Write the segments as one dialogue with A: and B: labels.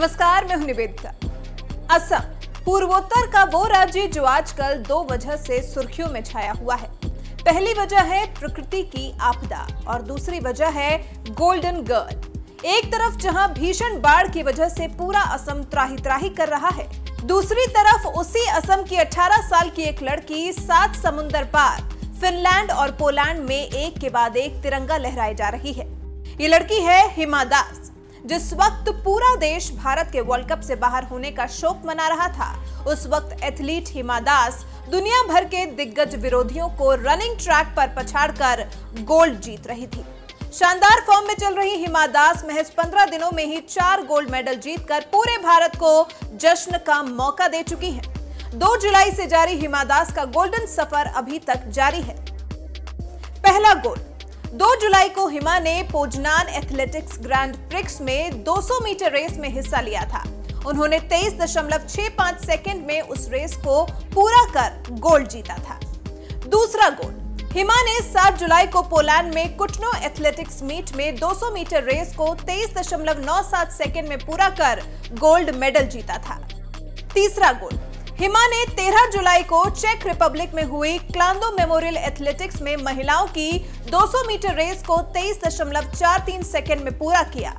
A: नमस्कार, मैं हूँ निवेदिता। असम, पूर्वोत्तर का वो राज्य जो आजकल दो वजह से सुर्खियों में छाया हुआ है। पहली वजह है प्रकृति की आपदा और दूसरी वजह है गोल्डन गर्ल एक तरफ़ जहाँ भीषण बाढ़ की वजह से पूरा असम त्राही त्राही कर रहा है, दूसरी तरफ़ उसी असम की 18 साल की एक लड़की सात समुंदर पार फिनलैंड और पोलैंड में एक के बाद एक तिरंगा लहराए जा रही है। ये लड़की है हिमा दास। जिस वक्त पूरा देश भारत के वर्ल्ड कप से बाहर होने का शोक मना रहा था, उस वक्त एथलीट हिमा दास दुनिया भर के दिग्गज विरोधियों को रनिंग ट्रैक पर पछाड़कर गोल्ड जीत रही थी शानदार फॉर्म में चल रही हिमा दास महज 15 दिनों में ही चार गोल्ड मेडल जीतकर पूरे भारत को जश्न का मौका दे चुकी हैं। 2 जुलाई से जारी हिमा दास का गोल्डन सफ़र अभी तक जारी है पहला गोल्ड 2 जुलाई को हिमा ने पोजनान एथलेटिक्स ग्रैंड प्रिक्स में 200 मीटर रेस में हिस्सा लिया था। उन्होंने 23.65 सेकंड में उस रेस को पूरा कर गोल्ड जीता था। दूसरा गोल्ड हिमा ने 7 जुलाई को पोलैंड में कुटनो एथलेटिक्स मीट में 200 मीटर रेस को 23.97 सेकंड में पूरा कर गोल्ड मेडल जीता था। तीसरा गोल्ड हिमा ने 13 जुलाई को चेक रिपब्लिक में हुई क्लांदो मेमोरियल एथलेटिक्स में महिलाओं की 200 मीटर रेस को 23.43 सेकंड में पूरा किया।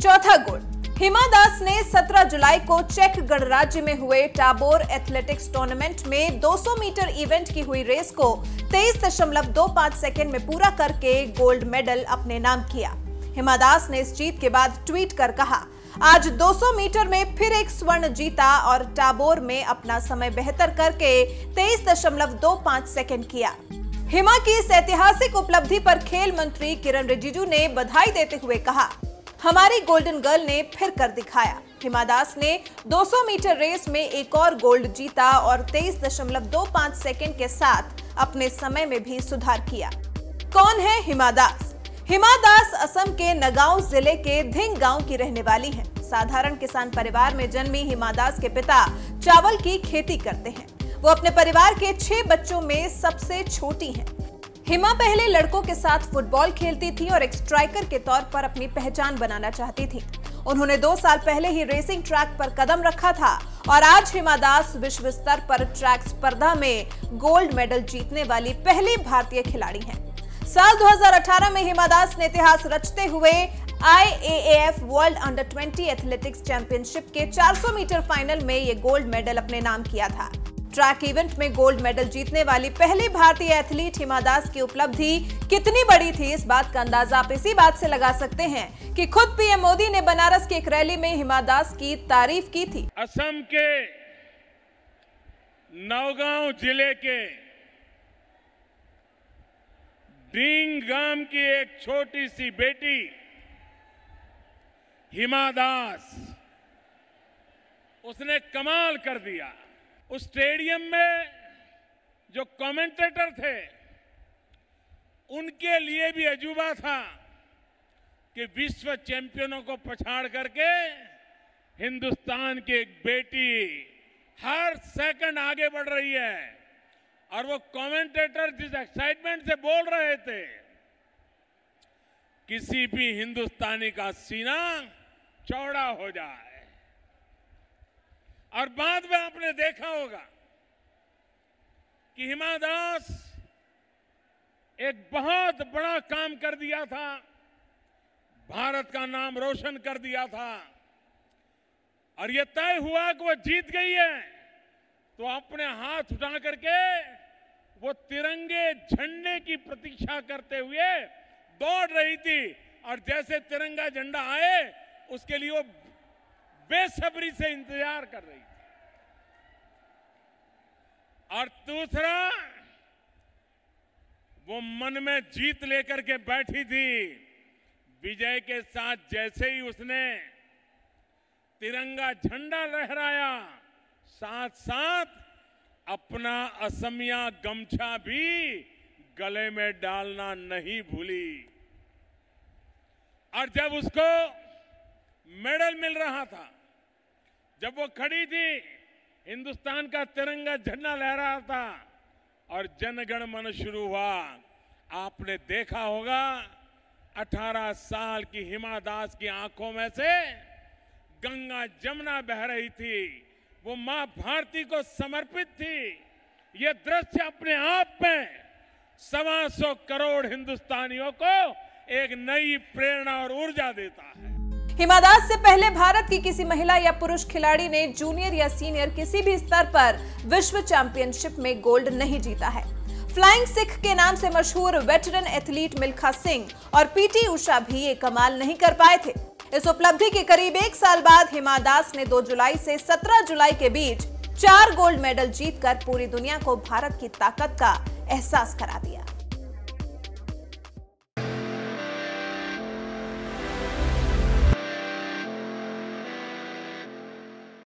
A: चौथा गुण, हिमा दास ने 17 जुलाई को चेक गणराज्य में हुए टाबोर एथलेटिक्स टूर्नामेंट में 200 मीटर इवेंट की हुई रेस को 23.25 सेकंड में पूरा करके गोल्ड मेडल अपने नाम किया। हिमा दास ने इस जीत के बाद ट्वीट कर कहा आज 200 मीटर में फिर एक स्वर्ण जीता और टाबोर में अपना समय बेहतर करके 23.25 सेकंड किया। हिमा की इस ऐतिहासिक उपलब्धि पर खेल मंत्री किरण रिजिजू ने बधाई देते हुए कहा, हमारी गोल्डन गर्ल ने फिर कर दिखाया। हिमा दास ने 200 मीटर रेस में एक और गोल्ड जीता और 23.25 सेकंड के साथ अपने समय में भी सुधार किया। कौन है हिमा दास? हिमा दास असम के नगांव ज़िले के धिंग गाँव की रहने वाली हैं। साधारण किसान परिवार में जन्मी हिमा दास के पिता चावल की खेती करते हैं वो अपने परिवार के छह बच्चों में सबसे छोटी हैं। हिमा पहले लड़कों के साथ फुटबॉल खेलती थी और एक स्ट्राइकर के तौर पर अपनी पहचान बनाना चाहती थी उन्होंने दो साल पहले ही रेसिंग ट्रैक पर कदम रखा था और आज हिमा दास विश्व स्तर पर ट्रैक स्पर्धा में गोल्ड मेडल जीतने वाली पहली भारतीय खिलाड़ी हैं। साल 2018 में हिमा दास ने इतिहास रचते हुए IAAF world under 20 athletics championship के 400 मीटर फाइनल में ये गोल्ड मेडल अपने नाम किया था। ट्रैक इवेंट में गोल्ड मेडल जीतने वाली पहली भारतीय एथलीट हिमा दास की उपलब्धि कितनी बड़ी थी, इस बात का अंदाज़ा आप इसी बात से लगा सकते हैं कि खुद पीएम मोदी ने बनारस की एक रैली में हिमा दास की तारीफ़ की थी।
B: असम के नौगांव ज़िले के डींग गाँव की एक छोटी सी बेटी, हिमा दास, उसने कमाल कर दिया। उस स्टेडियम में जो कमेंटेटर थे, उनके लिए भी अजूबा था कि विश्व चैंपियनों को पछाड़ करके हिंदुस्तान की एक बेटी हर सेकंड आगे बढ़ रही है। और वो कमेंटेटर जिस एक्साइटमेंट से बोल रहे थे, किसी भी हिंदुस्तानी का सीना चौड़ा हो जाए। और बाद में आपने देखा होगा कि हिमा दास एक बहुत बड़ा काम कर दिया था, भारत का नाम रोशन कर दिया था। और यह तय हुआ कि वह जीत गई है। तो अपने हाथ उठा करके वो तिरंगे झंडे की प्रतीक्षा करते हुए दौड़ रही थी। और जैसे तिरंगा झंडा आए, उसके लिए वो बेसब्री से इंतज़ार कर रही थी। और दूसरा, वो मन में जीत लेकर के बैठी थी। विजय के साथ जैसे ही उसने तिरंगा झंडा लहराया साथ साथ अपना असमिया गमछा भी गले में डालना नहीं भूली। और जब उसको मेडल मिल रहा था, जब वो खड़ी थी, हिंदुस्तान का तिरंगा झंडा लहरा था और जनगण मन शुरू हुआ, आपने देखा होगा 18 साल की हिमा दास की आँखों में से गंगा जमुना बह रही थी। वो माँ भारती को समर्पित थी। ये दृश्य अपने आप में सवा सौ करोड़ हिंदुस्तानियों को एक नई प्रेरणा और ऊर्जा देता है।
A: हिमा दास से पहले भारत की किसी महिला या पुरुष खिलाड़ी ने जूनियर या सीनियर किसी भी स्तर पर विश्व चैंपियनशिप में गोल्ड नहीं जीता है। फ्लाइंग सिख के नाम से मशहूर वेटरन एथलीट मिल्खा सिंह और पीटी उषा भी ये कमाल नहीं कर पाए थे। इस उपलब्धि के करीब एक साल बाद हिमा दास ने 2 जुलाई से 17 जुलाई के बीच चार गोल्ड मेडल जीतकर पूरी दुनिया को भारत की ताकत का एहसास करा दिया।